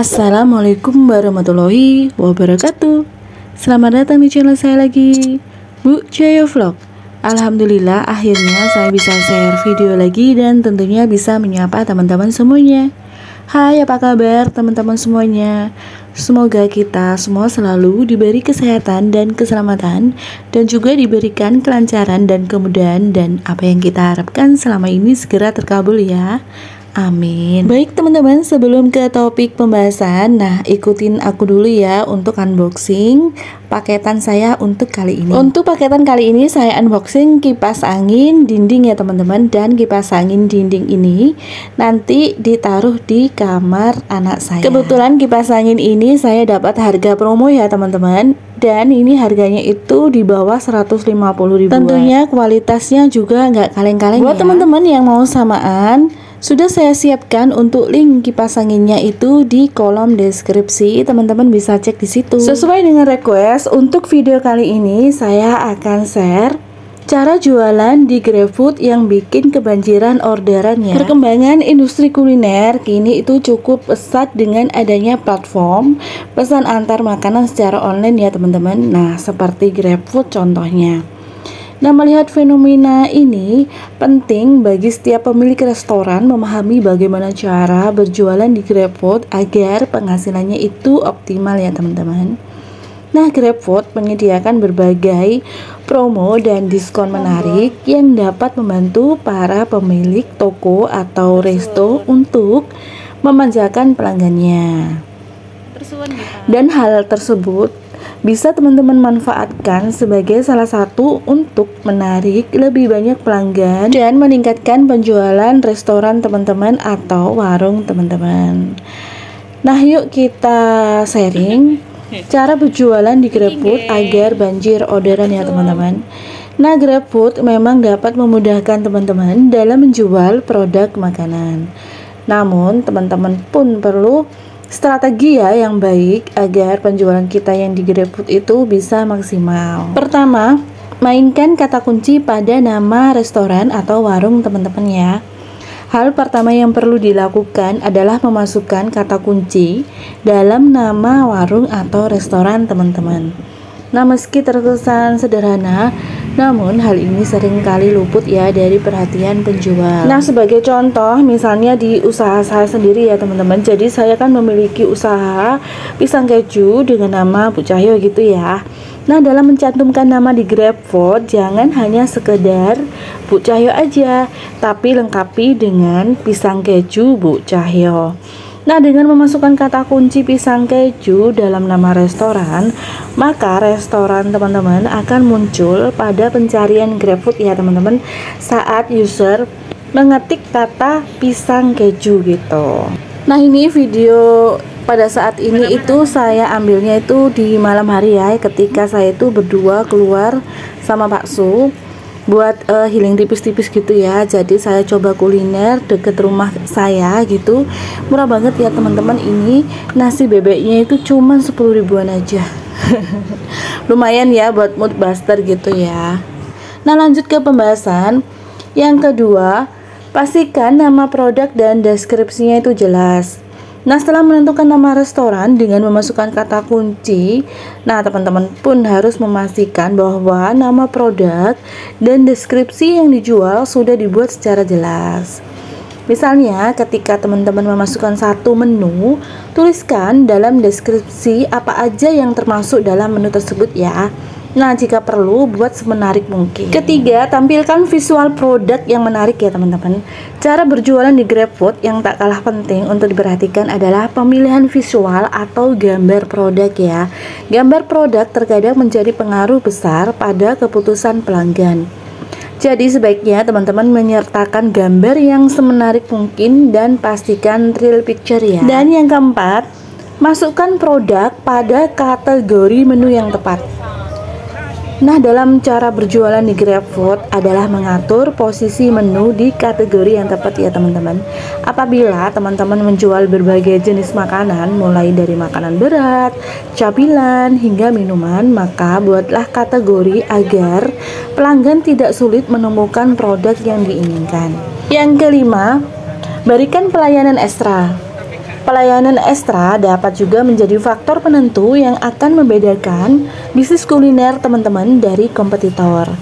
Assalamualaikum warahmatullahi wabarakatuh. Selamat datang di channel saya lagi Bu Jaya Vlog. Alhamdulillah akhirnya saya bisa share video lagi dan tentunya bisa menyapa teman-teman semuanya. Hai apa kabar teman-teman semuanya? Semoga kita semua selalu diberi kesehatan dan keselamatan Dan juga diberikan kelancaran dan kemudahan Dan apa yang kita harapkan selama ini segera terkabul ya Amin. Baik teman-teman, sebelum ke topik pembahasan, nah ikutin aku dulu ya untuk unboxing paketan saya untuk kali ini. Untuk paketan kali ini saya unboxing kipas angin dinding ya teman-teman dan kipas angin dinding ini nanti ditaruh di kamar anak saya. Kebetulan kipas angin ini saya dapat harga promo ya teman-teman dan ini harganya itu di bawah 150 ribu. Tentunya kualitasnya juga nggak kaleng-kaleng Buat ya. teman-teman yang mau samaan sudah saya siapkan untuk link kipas anginnya itu di kolom deskripsi. Teman-teman bisa cek di situ. Sesuai dengan request, untuk video kali ini saya akan share cara jualan di GrabFood yang bikin kebanjiran orderannya. Perkembangan industri kuliner kini itu cukup pesat dengan adanya platform pesan antar makanan secara online ya teman-teman. Nah, seperti GrabFood contohnya. Nah, melihat fenomena ini penting bagi setiap pemilik restoran memahami bagaimana cara berjualan di GrabFood agar penghasilannya itu optimal ya, teman-teman. Nah, GrabFood menyediakan berbagai promo dan diskon menarik yang dapat membantu para pemilik toko atau resto untuk memanjakan pelanggannya. Dan hal tersebut bisa teman-teman manfaatkan sebagai salah satu untuk menarik lebih banyak pelanggan dan meningkatkan penjualan restoran teman-teman atau warung teman-teman. Nah, yuk kita sharing cara berjualan di GrabFood agar banjir orderan ya teman-teman. Nah, GrabFood memang dapat memudahkan teman-teman dalam menjual produk makanan. Namun, teman-teman pun perlu strategi ya yang baik agar penjualan kita yang di itu bisa maksimal. Pertama, mainkan kata kunci pada nama restoran atau warung teman-teman ya. Hal pertama yang perlu dilakukan adalah memasukkan kata kunci dalam nama warung atau restoran teman-teman. Nah, meski terkesan sederhana, namun hal ini sering kali luput ya dari perhatian penjual. Nah, sebagai contoh, misalnya di usaha saya sendiri ya teman-teman. Jadi saya kan memiliki usaha pisang keju dengan nama Bu Cahyo gitu ya. Nah, dalam mencantumkan nama di GrabFood, jangan hanya sekedar Bu Cahyo aja, tapi lengkapi dengan pisang keju Bu Cahyo. Nah, dengan memasukkan kata kunci pisang keju dalam nama restoran, maka restoran teman-teman akan muncul pada pencarian GrabFood ya teman-teman saat user mengetik kata pisang keju gitu. Nah, ini video pada saat ini itu saya ambilnya itu di malam hari ya ketika saya itu berdua keluar sama Pak Su uh, healing tipis-tipis gitu ya. Jadi saya coba kuliner deket rumah saya gitu. Murah banget ya teman-teman. Ini nasi bebeknya itu cuma 10 ribuan aja. Lumayan ya buat mood buster gitu ya. Nah lanjut ke pembahasan. Yang kedua pastikan nama produk dan deskripsinya itu jelas Nah, setelah menentukan nama restoran dengan memasukkan kata kunci, nah teman-teman pun harus memastikan bahwa nama produk dan deskripsi yang dijual sudah dibuat secara jelas. Misalnya, ketika teman-teman memasukkan satu menu, tuliskan dalam deskripsi apa aja yang termasuk dalam menu tersebut ya. Nah, jika perlu buat semenarik mungkin. Ketiga, tampilkan visual produk yang menarik ya teman-teman. Cara berjualan di GrabFood yang tak kalah penting untuk diperhatikan adalah pemilihan visual atau gambar produk ya. Gambar produk terkadang menjadi pengaruh besar pada keputusan pelanggan. Jadi sebaiknya teman-teman menyertakan gambar yang semenarik mungkin dan pastikan real picture ya. Dan yang keempat, masukkan produk pada kategori menu yang tepat. Nah, dalam cara berjualan di GrabFood adalah mengatur posisi menu di kategori yang tepat ya teman-teman. Apabila teman-teman menjual berbagai jenis makanan mulai dari makanan berat, capilan hingga minuman, maka buatlah kategori agar pelanggan tidak sulit menemukan produk yang diinginkan. Yang kelima, berikan pelayanan ekstra. Pelayanan ekstra dapat juga menjadi faktor penentu yang akan membedakan bisnis kuliner teman-teman dari kompetitor.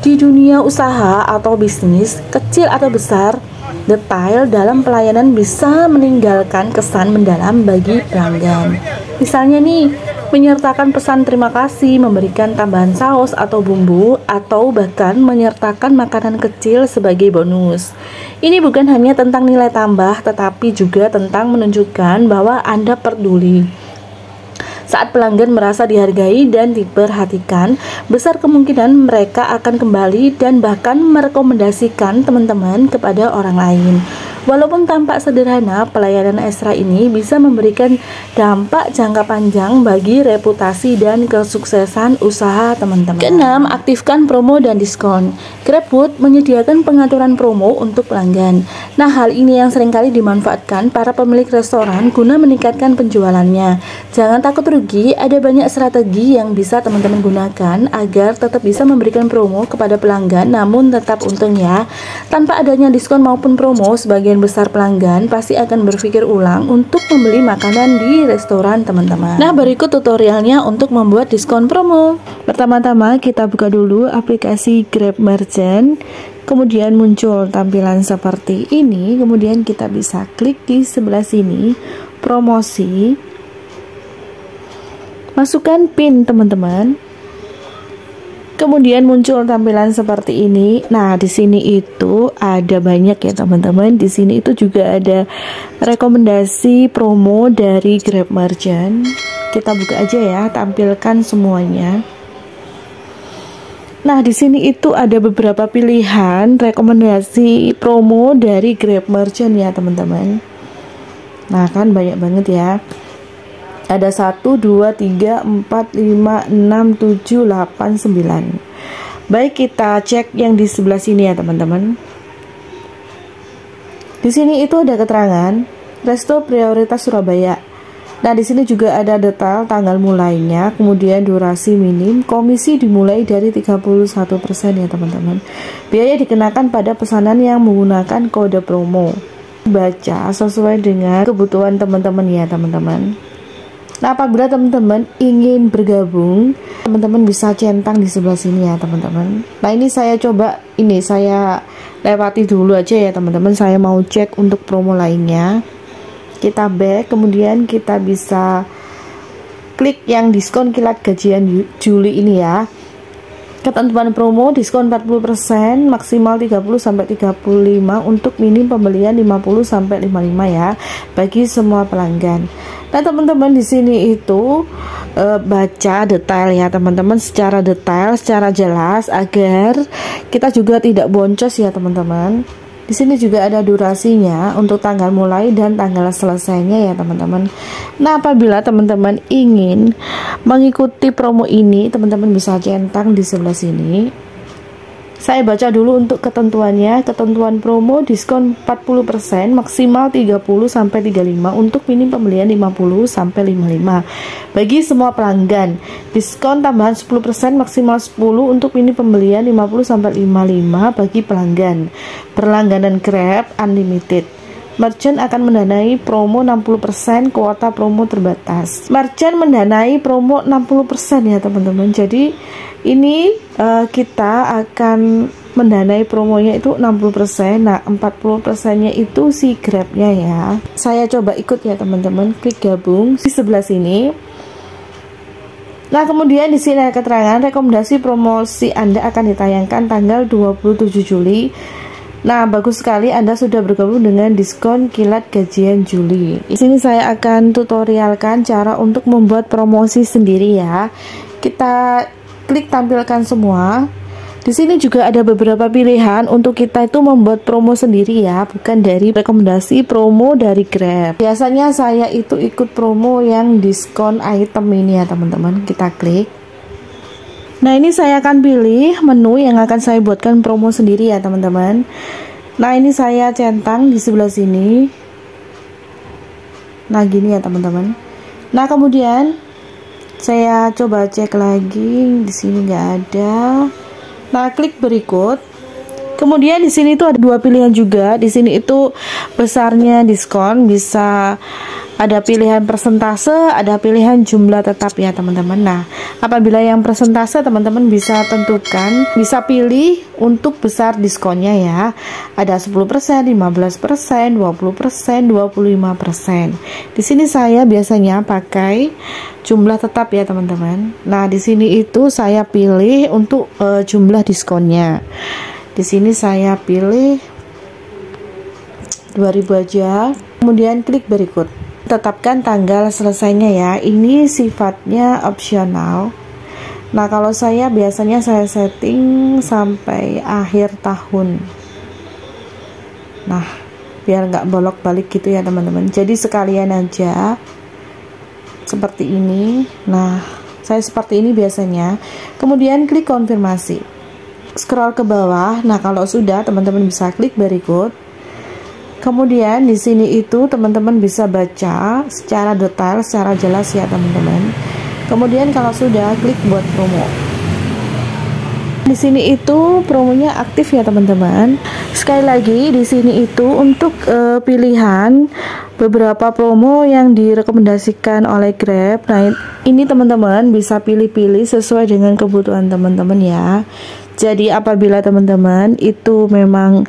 Di dunia usaha atau bisnis, kecil atau besar, detail dalam pelayanan bisa meninggalkan kesan mendalam bagi pelanggan. Misalnya nih, menyertakan pesan terima kasih, memberikan tambahan saus atau bumbu, atau bahkan menyertakan makanan kecil sebagai bonus. Ini bukan hanya tentang nilai tambah, tetapi juga tentang menunjukkan bahwa Anda peduli. Saat pelanggan merasa dihargai dan diperhatikan, besar kemungkinan mereka akan kembali dan bahkan merekomendasikan teman-teman kepada orang lain. Walaupun tampak sederhana, pelayanan ekstra ini bisa memberikan dampak jangka panjang bagi reputasi dan kesuksesan usaha teman-teman. Keenam, aktifkan promo dan diskon. GrabFood menyediakan pengaturan promo untuk pelanggan. Nah, hal ini yang sering kali dimanfaatkan para pemilik restoran guna meningkatkan penjualannya. Jangan takut rugi, ada banyak strategi yang bisa teman-teman gunakan agar tetap bisa memberikan promo kepada pelanggan namun tetap untung ya. Tanpa adanya diskon maupun promo sebagai sebagian besar pelanggan pasti akan berpikir ulang untuk membeli makanan di restoran teman-teman. Nah, berikut tutorialnya untuk membuat diskon promo. Pertama-tama kita buka dulu aplikasi Grab Merchant. Kemudian muncul tampilan seperti ini, kemudian kita bisa klik di sebelah sini promosi. Masukkan PIN teman-teman Kemudian muncul tampilan seperti ini. Nah, di sini itu ada banyak ya teman-teman. Di sini itu juga ada rekomendasi promo dari Grab Merchant. Kita buka aja ya, tampilkan semuanya. Nah, di sini itu ada beberapa pilihan rekomendasi promo dari Grab Merchant ya, teman-teman. Nah, kan banyak banget ya ada 1 2 3 4 5 6 7 8 9 baik kita cek yang di sebelah sini ya teman-teman di sini itu ada keterangan resto prioritas Surabaya Nah, di sini juga ada detail tanggal mulainya, kemudian durasi minim, komisi dimulai dari 31% ya, teman-teman. Biaya dikenakan pada pesanan yang menggunakan kode promo. Baca sesuai dengan kebutuhan teman-teman ya, teman-teman. Nah, apabila teman-teman ingin bergabung, teman-teman bisa centang di sebelah sini ya, teman-teman. Nah, ini saya coba ini saya lewati dulu aja ya, teman-teman. Saya mau cek untuk promo lainnya. Kita back, kemudian kita bisa klik yang diskon kilat gajian Juli ini ya. Ketentuan promo diskon 40%, maksimal 30 sampai 35 untuk minim pembelian 50 sampai 55 ya bagi semua pelanggan. Nah, teman-teman di sini itu e, baca detail ya, teman-teman secara detail, secara jelas agar kita juga tidak boncos ya, teman-teman. Di sini juga ada durasinya untuk tanggal mulai dan tanggal selesainya ya, teman-teman. Nah, apabila teman-teman ingin mengikuti promo ini, teman-teman bisa centang di sebelah sini saya baca dulu untuk ketentuannya. Ketentuan promo diskon 40%, maksimal 30 sampai 35 untuk minim pembelian 50 sampai 55. Bagi semua pelanggan, diskon tambahan 10% maksimal 10 untuk minim pembelian 50 sampai 55 bagi pelanggan. Perlangganan Grab Unlimited merchant akan mendanai promo 60% kuota promo terbatas. Merchant mendanai promo 60% ya teman-teman. Jadi ini uh, kita akan mendanai promonya itu 60% nah 40% nya itu si grabnya ya saya coba ikut ya teman-teman klik gabung di sebelah sini Nah, kemudian di sini ada keterangan rekomendasi promosi Anda akan ditayangkan tanggal 27 Juli. Nah, bagus sekali Anda sudah bergabung dengan diskon kilat gajian Juli. Di sini saya akan tutorialkan cara untuk membuat promosi sendiri ya. Kita klik tampilkan semua. Di sini juga ada beberapa pilihan untuk kita itu membuat promo sendiri ya, bukan dari rekomendasi promo dari Grab. Biasanya saya itu ikut promo yang diskon item ini ya teman-teman. Kita klik. Nah ini saya akan pilih menu yang akan saya buatkan promo sendiri ya teman-teman. Nah ini saya centang di sebelah sini. Nah gini ya teman-teman. Nah kemudian saya coba cek lagi di sini nggak ada nah klik berikut Kemudian di sini itu ada dua pilihan juga. Di sini itu besarnya diskon bisa ada pilihan persentase, ada pilihan jumlah tetap ya teman-teman. Nah, apabila yang persentase teman-teman bisa tentukan, bisa pilih untuk besar diskonnya ya. Ada 10%, 15%, 20%, 25%. Di sini saya biasanya pakai jumlah tetap ya teman-teman. Nah, di sini itu saya pilih untuk uh, jumlah diskonnya. Di sini saya pilih 2000 aja. Kemudian klik berikut tetapkan tanggal selesainya ya. Ini sifatnya opsional. Nah kalau saya biasanya saya setting sampai akhir tahun. Nah biar nggak bolak balik gitu ya teman-teman. Jadi sekalian aja seperti ini. Nah saya seperti ini biasanya. Kemudian klik konfirmasi. Scroll ke bawah. Nah kalau sudah teman-teman bisa klik berikut Kemudian di sini itu teman-teman bisa baca secara detail, secara jelas ya teman-teman. Kemudian kalau sudah klik buat promo. Di sini itu promonya aktif ya teman-teman. Sekali lagi di sini itu untuk uh, pilihan beberapa promo yang direkomendasikan oleh Grab. Nah, ini teman-teman bisa pilih-pilih sesuai dengan kebutuhan teman-teman ya. Jadi apabila teman-teman itu memang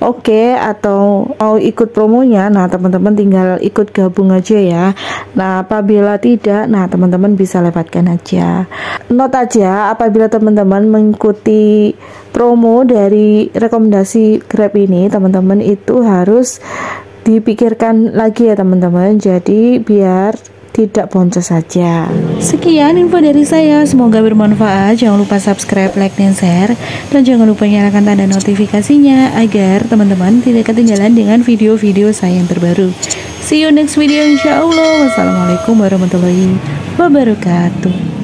oke okay, atau mau ikut promonya, nah teman-teman tinggal ikut gabung aja ya. Nah apabila tidak, nah teman-teman bisa lewatkan aja. Not aja apabila teman-teman mengikuti promo dari rekomendasi Grab ini, teman-teman itu harus dipikirkan lagi ya teman-teman. Jadi biar tidak boncos saja. Sekian info dari saya, semoga bermanfaat. Jangan lupa subscribe, like, dan share. Dan jangan lupa nyalakan tanda notifikasinya agar teman-teman tidak ketinggalan dengan video-video saya yang terbaru. See you next video insya Allah. Wassalamualaikum warahmatullahi wabarakatuh.